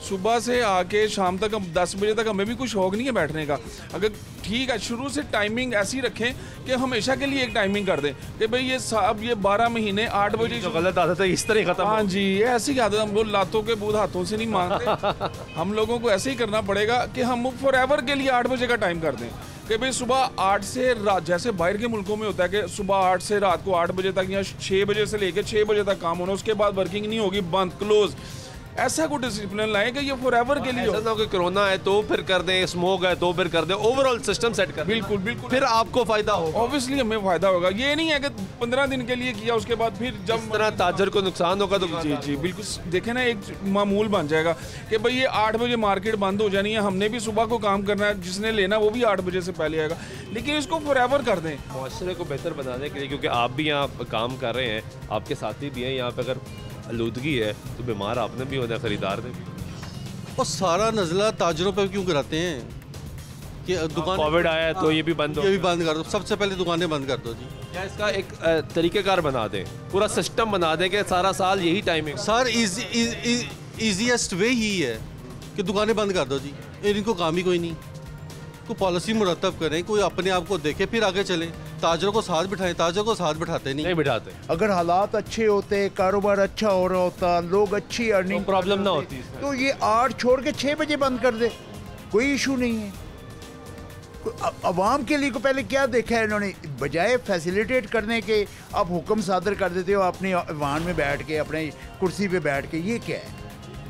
सुबह से आके शाम तक हम दस बजे तक हमें भी कुछ शौक नहीं है बैठने का। अगर ठीक है शुरू से टाइमिंग ऐसी रखें कि हमेशा के लिए एक टाइमिंग कर दें कि भाई ये अब ये बारह महीने आठ बजे जो गलत आदत है इस तरह खत्म हाँ जी ये ऐसी आदत हम लोग लातों के बूथ हाथों से नहीं मांगते हम लोगों को ऐसे ही करना पड़ेगा कि हम फॉर एवर के लिए आठ बजे का टाइम कर दें कि भाई सुबह आठ से रात जैसे बाहर के मुल्कों में होता है कि सुबह आठ से रात को आठ बजे तक या छः बजे से लेकर छः बजे तक काम होना उसके बाद वर्किंग नहीं होगी बंद क्लोज ऐसा कोई डिसिप्लिन लाए कि ये फॉर एवर के लिए ऐसा ना कि कोरोना है तो फिर कर दें स्मोक है तो फिर कर दें ओवरऑल सिस्टम सेट कर बिल्कुल बिल्कुल। फिर आपको फ़ायदा होगा। ऑब्वियसली हमें फ़ायदा होगा। ये नहीं है कि पंद्रह दिन के लिए किया उसके बाद फिर जब जब तरह ताजर को नुकसान होगा तो जी जी बिल्कुल। देखे ना एक मामूल बन जाएगा कि भाई ये आठ बजे मार्केट बंद हो जानी है हमने भी सुबह को काम करना है जिसने लेना वो भी आठ बजे से पहले आएगा। लेकिन इसको फॉर एवर कर दें। माशरे को बेहतर बनाने के लिए क्योंकि आप भी यहाँ काम कर रहे हैं आपके साथी भी हैं यहाँ पे अगर आलूदगी है तो बीमार आपने भी होना है खरीदार ने भी। और सारा नज़ला ताजरों पर क्यों कराते हैं? कि दुकान कोविड आया तो ये भी बंद ये भी बंद कर दो। सबसे पहले दुकानें बंद कर दो जी। क्या इसका एक तरीक़ेकार बना दें? पूरा सिस्टम बना दें कि सारा साल यही टाइमिंग सर इजीएस्ट वे ही है कि दुकानें बंद कर दो जी। इनको काम ही कोई नहीं। कोई पॉलिसी मुरतब करें कोई अपने आप को देखे फिर आगे चलें। ताजरों को साथ बिठाएँ ताजरों को साथ बिठाते नहीं। नहीं बिठाते। अगर हालात अच्छे होते कारोबार अच्छा हो रहा होता लोग अच्छी अर्निंग तो प्रॉब्लम ना होती तो ये आठ छोड़ के छः बजे बंद कर दे। कोई इशू नहीं है। अवाम के लिए को पहले क्या देखा है इन्होंने? बजाय फैसिलिटेट करने के आप हुक्म सादर कर देते हो अपने वाहन में बैठ के अपने कुर्सी पे बैठ के ये क्या है?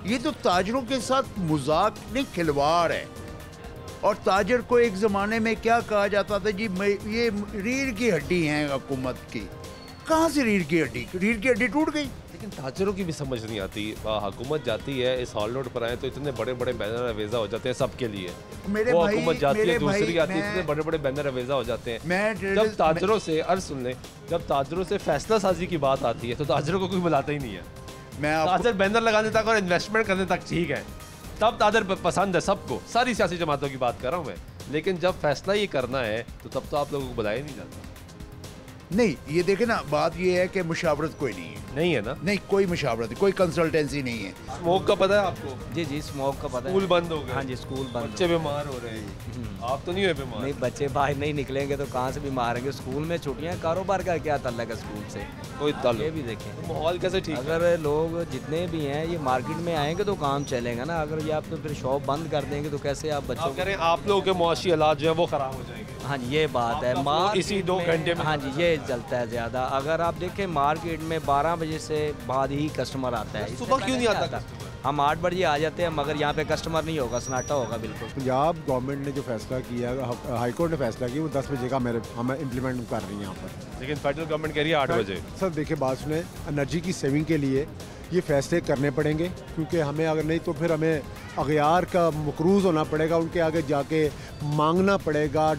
ये तो ताजरों के साथ मज़ाक नहीं खिलवाड़ है। और ताजर को एक ज़माने में क्या कहा जाता था जी ये रीढ़ की हड्डी हैं हुकूमत की। कहाँ से रीढ़ की हड्डी? रीढ़ की हड्डी टूट गई। लेकिन ताजरों की भी समझ नहीं आती। हुकूमत जाती है इस हॉल रोड पर आए तो इतने बड़े बड़े बैनर अवेजा हो जाते हैं सबके लिए। मेरे वो हुकूमत जाती है दूसरी आती है इतने बड़े बड़े बैनर अवेजा हो जाते हैं। मैं जब ताजरों से अर्ज़ सुन लें जब ताजरों से फैसला साजी की बात आती है तो ताजरों को कोई बुलाता ही नहीं है। मैं ताजर बैनर लगाने तक और इन्वेस्टमेंट करने तक ठीक है। तब प- पसंद है सबको। सारी सियासी जमातों की बात कर रहा हूँ मैं। लेकिन जब फैसला ये करना है तो तब तो आप लोगों को बुलाया नहीं जाता। नहीं, ये देखे ना, बात ये है कि मुशावरत कोई नहीं है। नहीं है ना? नहीं कोई मुशावरत कोई कंसल्टेंसी नहीं है। स्मोक का पता है आपको? जी जी स्मोक का पता स्कूल है बंद हो गए। हाँ जी स्कूल बंद बच्चे बीमार हो रहे हैं। आप तो नहीं हुए बीमार? नहीं बच्चे बाहर नहीं निकलेंगे तो कहाँ से बीमार होंगे? स्कूल में छुट्टियाँ कारोबार का क्या तल्लक है स्कूल से? कोई ये भी देखें। माहौल कैसे ठीक है? अगर लोग जितने भी हैं ये मार्केट में आएँगे तो काम चलेगा ना। अगर ये आप तो फिर शॉप बंद कर देंगे तो कैसे आप बच्चों आप लोगों के मुआशी हालात जो है वो खराब हो जाएँगे। हाँ जी ये बात है। मार्केट इसी दो घंटे में हाँ जी ये चलता है ज़्यादा। अगर आप देखें मार्केट में 12 बजे से बाद ही कस्टमर आता है। सुबह क्यों नहीं आता हम आठ बजे आ जाते हैं मगर यहाँ पे कस्टमर नहीं होगा सन्नाटा होगा बिल्कुल। पंजाब गवर्नमेंट ने जो फैसला किया हाई कोर्ट ने फैसला किया वो दस बजे का मेरे हम इम्प्लीमेंट कर रही हैं यहाँ पर। लेकिन फेडरल गवर्नमेंट कह रही है आठ बजे। सर देखिए बात सुने एनर्जी की सेविंग के लिए ये फैसले करने पड़ेंगे क्योंकि हमें अगर नहीं तो फिर हमें अगयार का मकरूज होना पड़ेगा उनके आगे जाके मांगना पड़ेगा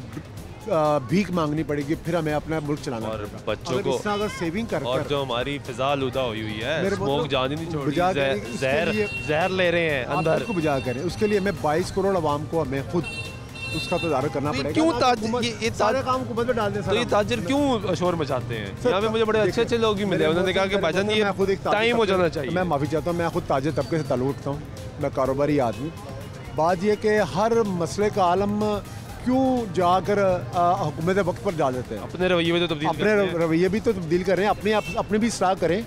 भीख मांगनी पड़ेगी फिर हमें अपना मुल्क चलाना और बच्चों को अगर सेविंग कर और जो हमारी फिजा आलूदा हुई हुई है स्मोक मतलब जान नहीं छोड़ी बुझा जहर जहर जहर ले रहे हैं अंदर। उसको बुझा करें उसके लिए हमें 22 करोड़ आवाम को हमें खुद उसका तदारक करना पड़ेगा। क्यों आप ताज- ये- ये सारे काम हुकूमत में डाल दें तो ये ताजर क्यों शोर मचाते हैं? यहाँ पे मुझे बड़े अच्छे अच्छे लोग भी मिले उन्होंने कहा कि भाईजान मैं खुद एक टाइम हो जाना चाहिए। मैं माफ़ी चाहता हूँ मैं खुद ताजर तबके से ताल्लुक़ रखता हूँ। मैं कारोबारी आदमी। बात यह कि हर मसले का आलम क्यों जाकर हुकूमत वक्त पर जा देते हैं? अपने रवैये में तो तब्दील अपने रवैये भी तो तब्दील करें अपने आप अपने भी इसलाह करें।